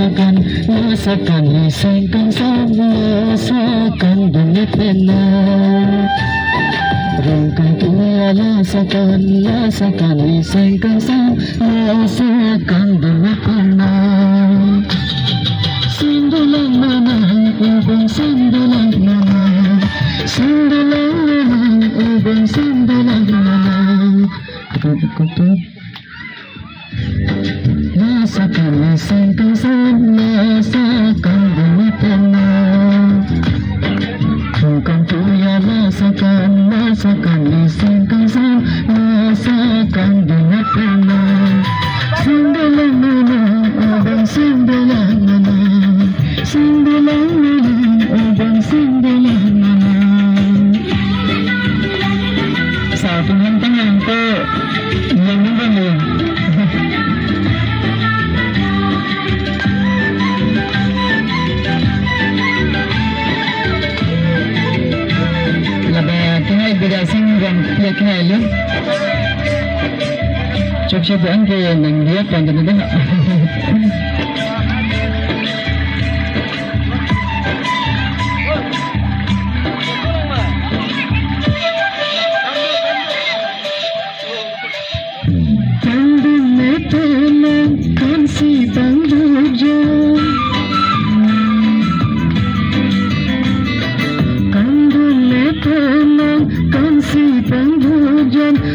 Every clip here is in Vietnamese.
Rasakan hisingkan rasakan dumitnya Rungkang tuya rasakan rasakan hisingkan rasakan dumitnya Sindulang sao ubang sindulang manang Sindulang manang ubang sindulang manang Kutuk-kutuk Rasakan sao Belasan yaknali. Çok şey ben de yendin diye ben de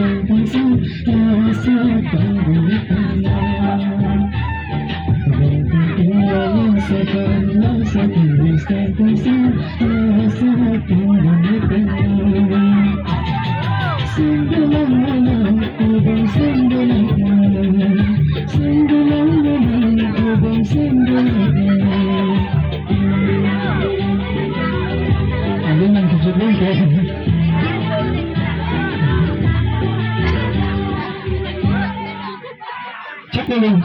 esta canción tan tan na lang.